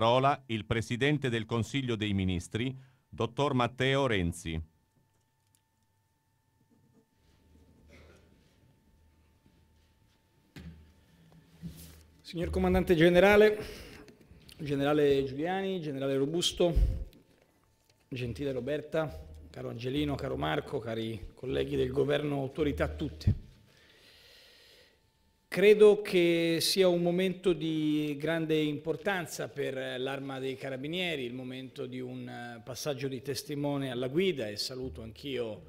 parola il Presidente del Consiglio dei Ministri, Dottor Matteo Renzi. Signor Comandante Generale, Generale Giuliani, Generale Robusto, gentile Roberta, caro Angelino, caro Marco, cari colleghi del Governo, autorità tutte. Credo che sia un momento di grande importanza per l'Arma dei Carabinieri, il momento di un eh, passaggio di testimone alla guida e saluto anch'io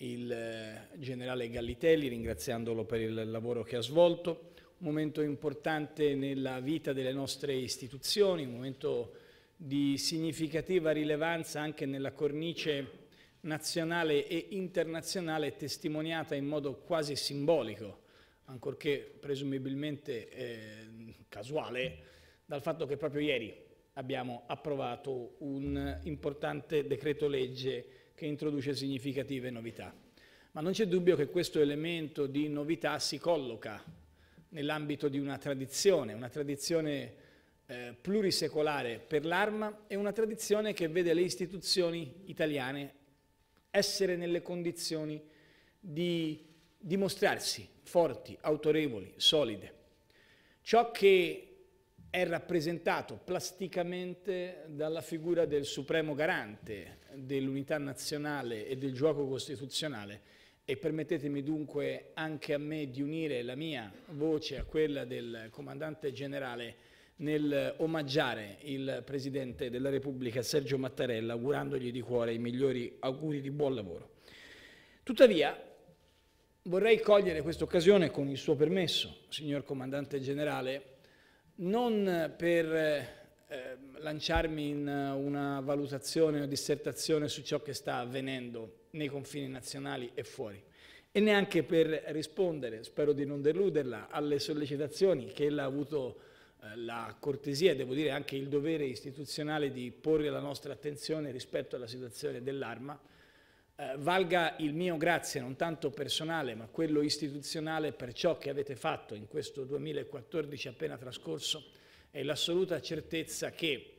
il eh, generale Gallitelli ringraziandolo per il lavoro che ha svolto, un momento importante nella vita delle nostre istituzioni, un momento di significativa rilevanza anche nella cornice nazionale e internazionale testimoniata in modo quasi simbolico ancorché presumibilmente eh, casuale, dal fatto che proprio ieri abbiamo approvato un importante decreto legge che introduce significative novità. Ma non c'è dubbio che questo elemento di novità si colloca nell'ambito di una tradizione, una tradizione eh, plurisecolare per l'arma e una tradizione che vede le istituzioni italiane essere nelle condizioni di dimostrarsi forti, autorevoli, solide. Ciò che è rappresentato plasticamente dalla figura del supremo garante dell'unità nazionale e del gioco costituzionale e permettetemi dunque anche a me di unire la mia voce a quella del comandante generale nel omaggiare il Presidente della Repubblica Sergio Mattarella augurandogli di cuore i migliori auguri di buon lavoro. Tuttavia Vorrei cogliere questa occasione con il suo permesso, signor Comandante Generale, non per eh, lanciarmi in una valutazione o dissertazione su ciò che sta avvenendo nei confini nazionali e fuori, e neanche per rispondere, spero di non deluderla, alle sollecitazioni che ella ha avuto eh, la cortesia e devo dire anche il dovere istituzionale di porre la nostra attenzione rispetto alla situazione dell'arma, eh, valga il mio grazie non tanto personale ma quello istituzionale per ciò che avete fatto in questo 2014 appena trascorso. E l'assoluta certezza che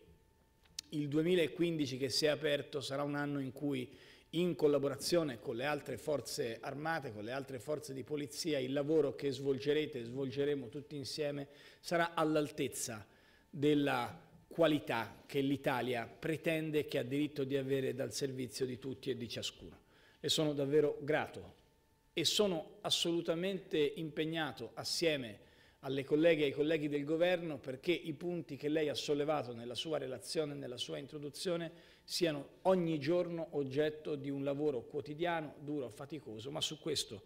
il 2015 che si è aperto sarà un anno in cui in collaborazione con le altre forze armate, con le altre forze di polizia, il lavoro che svolgerete e svolgeremo tutti insieme sarà all'altezza della qualità che l'Italia pretende e che ha diritto di avere dal servizio di tutti e di ciascuno. Le sono davvero grato e sono assolutamente impegnato assieme alle colleghe e ai colleghi del Governo perché i punti che lei ha sollevato nella sua relazione e nella sua introduzione siano ogni giorno oggetto di un lavoro quotidiano, duro, faticoso, ma su questo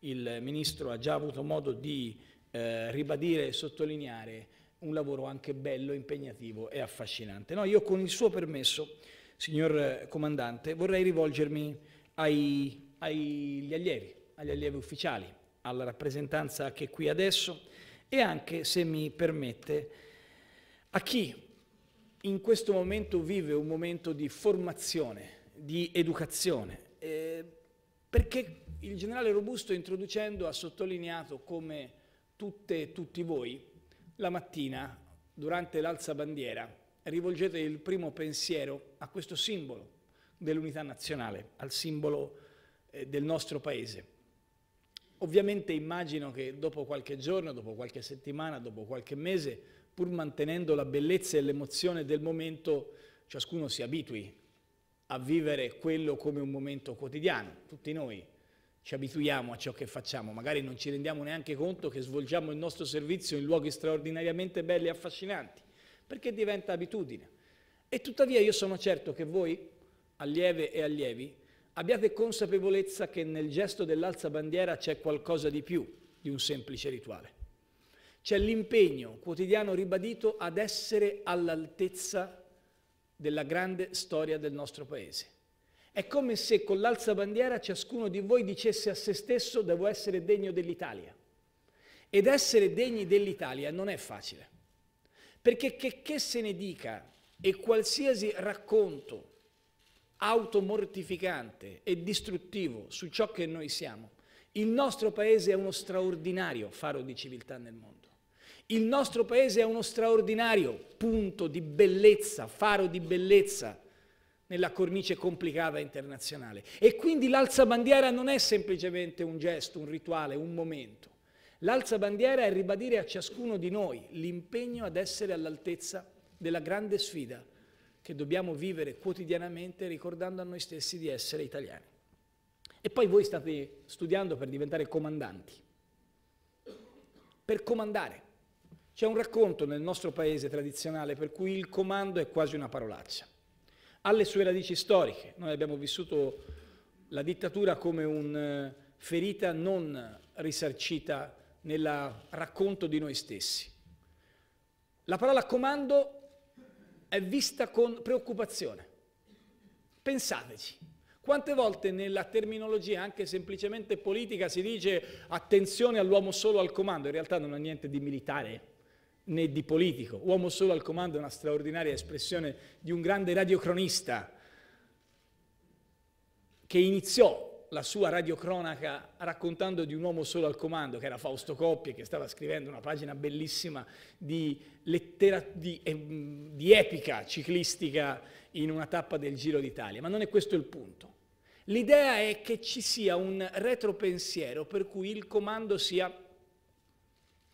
il Ministro ha già avuto modo di eh, ribadire e sottolineare un lavoro anche bello, impegnativo e affascinante. No, io con il suo permesso, signor Comandante, vorrei rivolgermi ai, agli allievi, agli allievi ufficiali, alla rappresentanza che è qui adesso e anche, se mi permette, a chi in questo momento vive un momento di formazione, di educazione, eh, perché il generale Robusto introducendo ha sottolineato come tutte e tutti voi la mattina, durante l'alza bandiera, rivolgete il primo pensiero a questo simbolo dell'unità nazionale, al simbolo eh, del nostro Paese. Ovviamente immagino che dopo qualche giorno, dopo qualche settimana, dopo qualche mese, pur mantenendo la bellezza e l'emozione del momento, ciascuno si abitui a vivere quello come un momento quotidiano, tutti noi ci abituiamo a ciò che facciamo, magari non ci rendiamo neanche conto che svolgiamo il nostro servizio in luoghi straordinariamente belli e affascinanti, perché diventa abitudine. E tuttavia io sono certo che voi, allieve e allievi, abbiate consapevolezza che nel gesto dell'alza bandiera c'è qualcosa di più di un semplice rituale. C'è l'impegno quotidiano ribadito ad essere all'altezza della grande storia del nostro Paese è come se con l'alza bandiera ciascuno di voi dicesse a se stesso devo essere degno dell'Italia. Ed essere degni dell'Italia non è facile, perché che, che se ne dica e qualsiasi racconto automortificante e distruttivo su ciò che noi siamo, il nostro Paese è uno straordinario faro di civiltà nel mondo. Il nostro paese è uno straordinario punto di bellezza, faro di bellezza nella cornice complicata internazionale. E quindi l'alza bandiera non è semplicemente un gesto, un rituale, un momento. L'alza bandiera è ribadire a ciascuno di noi l'impegno ad essere all'altezza della grande sfida che dobbiamo vivere quotidianamente ricordando a noi stessi di essere italiani. E poi voi state studiando per diventare comandanti, per comandare. C'è un racconto nel nostro paese tradizionale per cui il comando è quasi una parolaccia. Ha le sue radici storiche. Noi abbiamo vissuto la dittatura come una eh, ferita non risarcita nel racconto di noi stessi. La parola comando è vista con preoccupazione. Pensateci. Quante volte nella terminologia, anche semplicemente politica, si dice attenzione all'uomo solo al comando? In realtà non ha niente di militare né di politico. Uomo solo al comando è una straordinaria espressione di un grande radiocronista che iniziò la sua radiocronaca raccontando di un uomo solo al comando, che era Fausto Coppi, che stava scrivendo una pagina bellissima di, lettera, di, eh, di epica ciclistica in una tappa del Giro d'Italia. Ma non è questo il punto. L'idea è che ci sia un retropensiero per cui il comando sia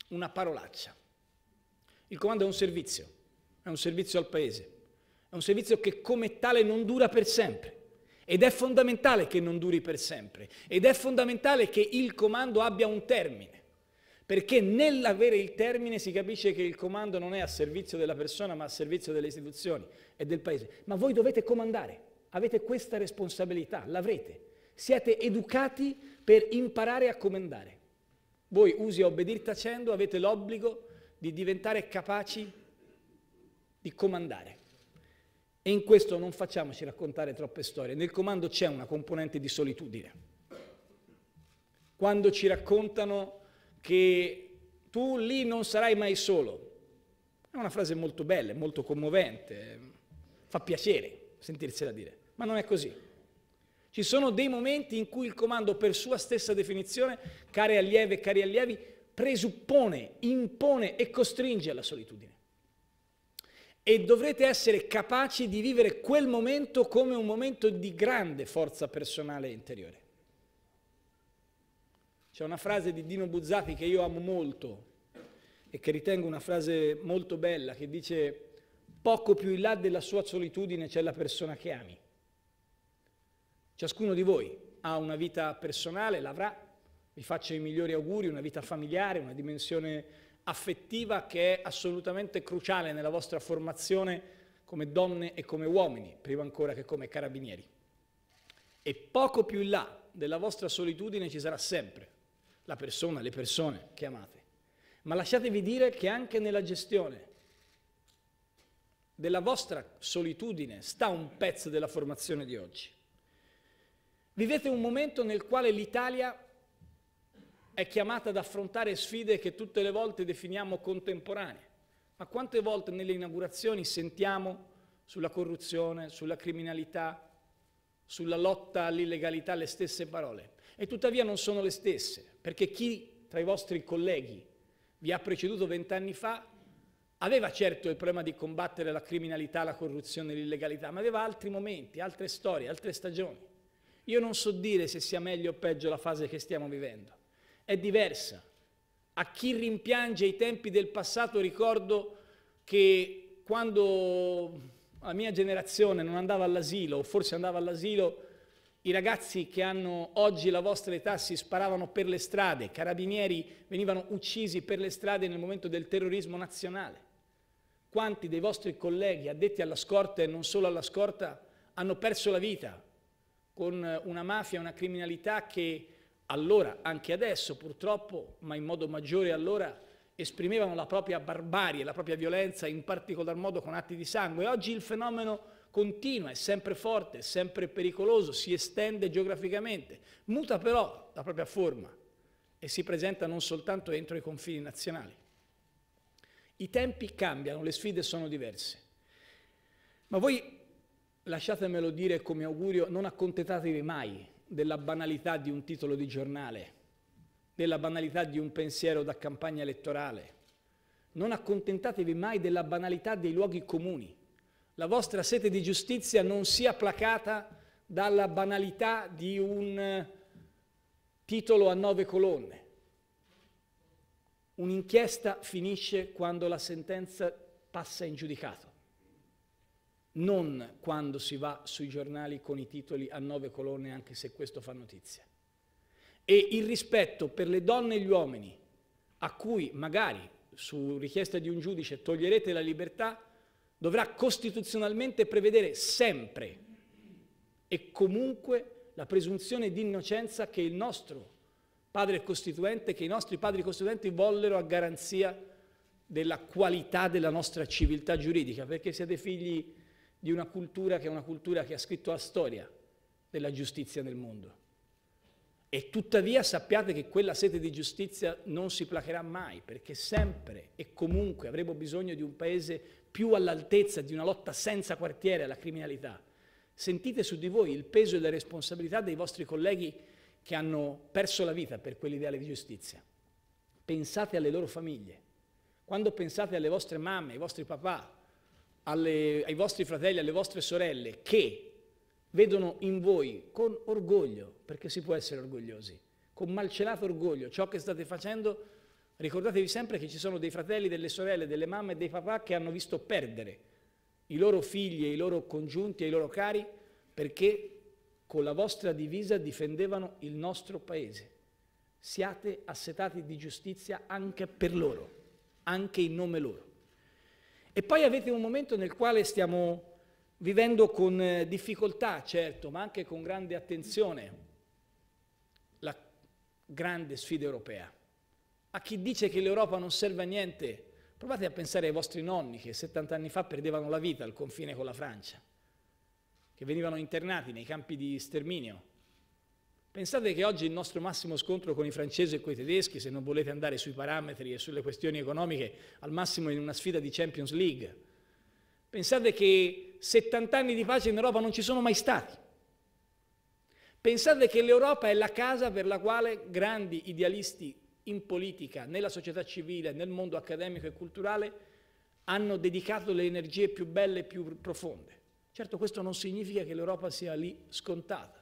una parolaccia. Il comando è un servizio, è un servizio al Paese, è un servizio che come tale non dura per sempre. Ed è fondamentale che non duri per sempre. Ed è fondamentale che il comando abbia un termine. Perché nell'avere il termine si capisce che il comando non è a servizio della persona, ma a servizio delle istituzioni e del paese. Ma voi dovete comandare, avete questa responsabilità, l'avrete. Siete educati per imparare a comandare. Voi usi a obbedir tacendo, avete l'obbligo di diventare capaci di comandare. E in questo non facciamoci raccontare troppe storie. Nel comando c'è una componente di solitudine. Quando ci raccontano che tu lì non sarai mai solo, è una frase molto bella, molto commovente, fa piacere sentirsela dire, ma non è così. Ci sono dei momenti in cui il comando, per sua stessa definizione, cari allievi e cari allievi, presuppone, impone e costringe alla solitudine e dovrete essere capaci di vivere quel momento come un momento di grande forza personale e interiore. C'è una frase di Dino Buzzati che io amo molto e che ritengo una frase molto bella che dice poco più in là della sua solitudine c'è la persona che ami. Ciascuno di voi ha una vita personale, l'avrà, vi faccio i migliori auguri, una vita familiare, una dimensione affettiva che è assolutamente cruciale nella vostra formazione come donne e come uomini, prima ancora che come carabinieri. E poco più in là della vostra solitudine ci sarà sempre la persona, le persone che amate. Ma lasciatevi dire che anche nella gestione della vostra solitudine sta un pezzo della formazione di oggi. Vivete un momento nel quale l'Italia è chiamata ad affrontare sfide che tutte le volte definiamo contemporanee. Ma quante volte nelle inaugurazioni sentiamo sulla corruzione, sulla criminalità, sulla lotta all'illegalità le stesse parole? E tuttavia non sono le stesse, perché chi tra i vostri colleghi vi ha preceduto vent'anni fa aveva certo il problema di combattere la criminalità, la corruzione e l'illegalità, ma aveva altri momenti, altre storie, altre stagioni. Io non so dire se sia meglio o peggio la fase che stiamo vivendo è diversa. A chi rimpiange i tempi del passato ricordo che quando la mia generazione non andava all'asilo, o forse andava all'asilo, i ragazzi che hanno oggi la vostra età si sparavano per le strade, carabinieri venivano uccisi per le strade nel momento del terrorismo nazionale. Quanti dei vostri colleghi addetti alla scorta e non solo alla scorta hanno perso la vita con una mafia, una criminalità che allora, anche adesso purtroppo, ma in modo maggiore allora, esprimevano la propria barbarie, la propria violenza, in particolar modo con atti di sangue. Oggi il fenomeno continua, è sempre forte, è sempre pericoloso, si estende geograficamente, muta però la propria forma e si presenta non soltanto entro i confini nazionali. I tempi cambiano, le sfide sono diverse. Ma voi, lasciatemelo dire come augurio, non accontentatevi mai della banalità di un titolo di giornale, della banalità di un pensiero da campagna elettorale. non accontentatevi mai della banalità dei luoghi comuni. La vostra sete di giustizia non sia placata dalla banalità di un titolo a nove colonne. Un'inchiesta finisce quando la sentenza passa in giudicato, non quando si va sui giornali con i titoli a nove colonne, anche se questo fa notizia. E il rispetto per le donne e gli uomini a cui magari su richiesta di un giudice toglierete la libertà, dovrà costituzionalmente prevedere sempre e comunque la presunzione di innocenza che il nostro padre costituente, che i nostri padri costituenti vollero a garanzia della qualità della nostra civiltà giuridica, perché siete figli di una cultura che è una cultura che ha scritto la storia della giustizia nel mondo. E tuttavia sappiate che quella sete di giustizia non si placherà mai, perché sempre e comunque avremo bisogno di un paese più all'altezza di una lotta senza quartiere alla criminalità. Sentite su di voi il peso e la responsabilità dei vostri colleghi che hanno perso la vita per quell'ideale di giustizia. Pensate alle loro famiglie. Quando pensate alle vostre mamme, ai vostri papà, alle, ai vostri fratelli, alle vostre sorelle, che vedono in voi con orgoglio, perché si può essere orgogliosi, con malcelato orgoglio ciò che state facendo, ricordatevi sempre che ci sono dei fratelli, delle sorelle, delle mamme e dei papà che hanno visto perdere i loro figli e i loro congiunti e i loro cari perché con la vostra divisa difendevano il nostro paese. Siate assetati di giustizia anche per loro, anche in nome loro. E poi avete un momento nel quale stiamo vivendo con eh, difficoltà, certo, ma anche con grande attenzione, la grande sfida europea. A chi dice che l'Europa non serve a niente, provate a pensare ai vostri nonni che 70 anni fa perdevano la vita al confine con la Francia, che venivano internati nei campi di sterminio. Pensate che oggi il nostro massimo scontro con i francesi e con i tedeschi, se non volete andare sui parametri e sulle questioni economiche, al massimo in una sfida di Champions League, Pensate che 70 anni di pace in Europa non ci sono mai stati. Pensate che l'Europa è la casa per la quale grandi idealisti in politica, nella società civile, nel mondo accademico e culturale hanno dedicato le energie più belle e più profonde. Certo questo non significa che l'Europa sia lì scontata.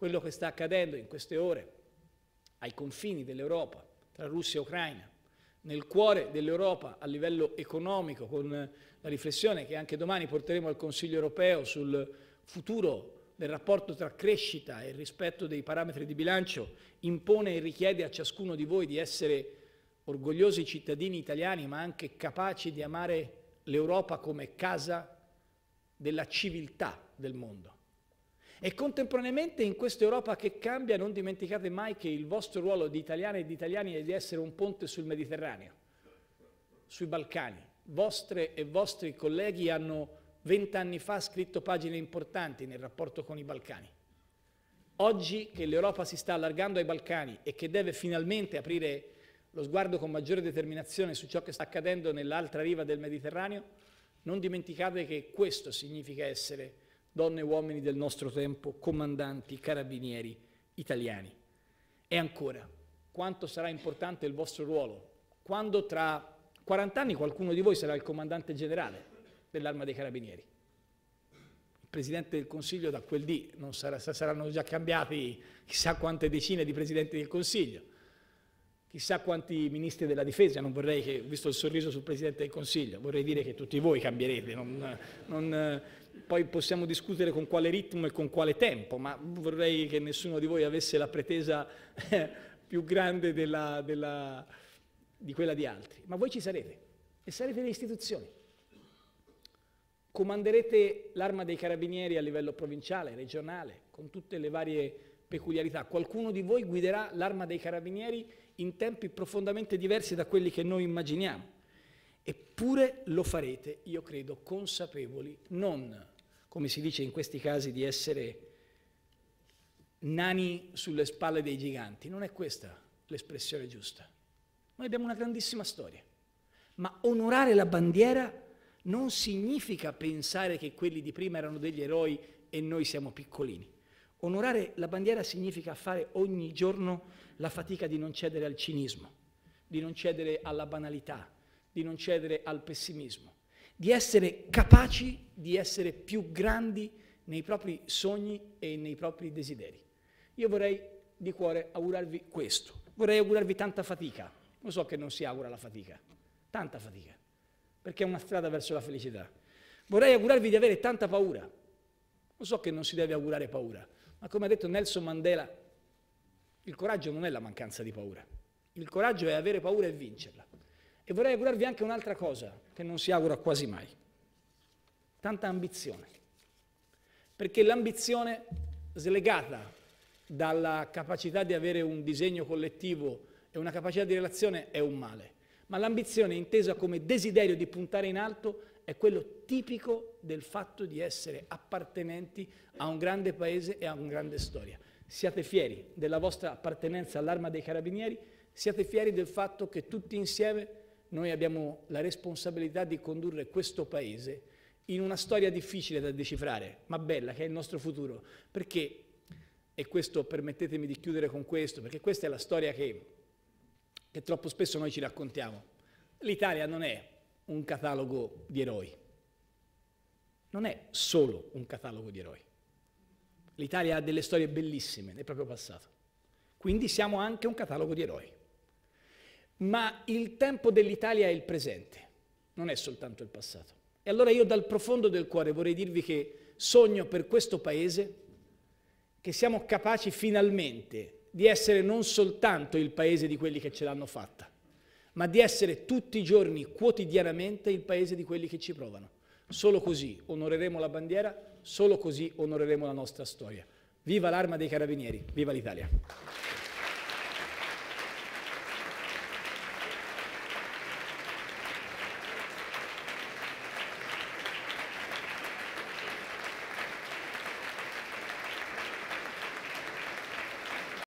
Quello che sta accadendo in queste ore ai confini dell'Europa, tra Russia e Ucraina, nel cuore dell'Europa a livello economico, con la riflessione che anche domani porteremo al Consiglio europeo sul futuro del rapporto tra crescita e rispetto dei parametri di bilancio, impone e richiede a ciascuno di voi di essere orgogliosi cittadini italiani, ma anche capaci di amare l'Europa come casa della civiltà del mondo. E contemporaneamente in questa Europa che cambia non dimenticate mai che il vostro ruolo di italiane e di italiani è di essere un ponte sul Mediterraneo, sui Balcani. Vostre e vostri colleghi hanno vent'anni fa scritto pagine importanti nel rapporto con i Balcani. Oggi che l'Europa si sta allargando ai Balcani e che deve finalmente aprire lo sguardo con maggiore determinazione su ciò che sta accadendo nell'altra riva del Mediterraneo, non dimenticate che questo significa essere donne e uomini del nostro tempo, comandanti, carabinieri italiani. E ancora, quanto sarà importante il vostro ruolo quando tra 40 anni qualcuno di voi sarà il comandante generale dell'arma dei carabinieri. Il Presidente del Consiglio da quel dì non sarà, saranno già cambiati chissà quante decine di Presidenti del Consiglio, chissà quanti Ministri della Difesa, non vorrei che, visto il sorriso sul Presidente del Consiglio, vorrei dire che tutti voi cambierete, non, non, poi possiamo discutere con quale ritmo e con quale tempo, ma vorrei che nessuno di voi avesse la pretesa più grande della, della, di quella di altri. Ma voi ci sarete e sarete le istituzioni. Comanderete l'arma dei carabinieri a livello provinciale, regionale, con tutte le varie peculiarità. Qualcuno di voi guiderà l'arma dei carabinieri in tempi profondamente diversi da quelli che noi immaginiamo. Eppure lo farete, io credo, consapevoli, non, come si dice in questi casi, di essere nani sulle spalle dei giganti. Non è questa l'espressione giusta. Noi abbiamo una grandissima storia, ma onorare la bandiera non significa pensare che quelli di prima erano degli eroi e noi siamo piccolini. Onorare la bandiera significa fare ogni giorno la fatica di non cedere al cinismo, di non cedere alla banalità, di non cedere al pessimismo, di essere capaci di essere più grandi nei propri sogni e nei propri desideri. Io vorrei di cuore augurarvi questo, vorrei augurarvi tanta fatica, lo so che non si augura la fatica, tanta fatica, perché è una strada verso la felicità. Vorrei augurarvi di avere tanta paura, lo so che non si deve augurare paura, ma come ha detto Nelson Mandela, il coraggio non è la mancanza di paura, il coraggio è avere paura e vincerla. E vorrei augurarvi anche un'altra cosa che non si augura quasi mai, tanta ambizione, perché l'ambizione slegata dalla capacità di avere un disegno collettivo e una capacità di relazione è un male, ma l'ambizione intesa come desiderio di puntare in alto è quello tipico del fatto di essere appartenenti a un grande paese e a una grande storia. Siate fieri della vostra appartenenza all'arma dei carabinieri, siate fieri del fatto che tutti insieme noi abbiamo la responsabilità di condurre questo paese in una storia difficile da decifrare, ma bella, che è il nostro futuro. Perché, e questo permettetemi di chiudere con questo, perché questa è la storia che, che troppo spesso noi ci raccontiamo. L'Italia non è un catalogo di eroi, non è solo un catalogo di eroi. L'Italia ha delle storie bellissime nel proprio passato, quindi siamo anche un catalogo di eroi. Ma il tempo dell'Italia è il presente, non è soltanto il passato. E allora io dal profondo del cuore vorrei dirvi che sogno per questo Paese che siamo capaci finalmente di essere non soltanto il Paese di quelli che ce l'hanno fatta, ma di essere tutti i giorni, quotidianamente, il Paese di quelli che ci provano. Solo così onoreremo la bandiera, solo così onoreremo la nostra storia. Viva l'arma dei carabinieri, viva l'Italia!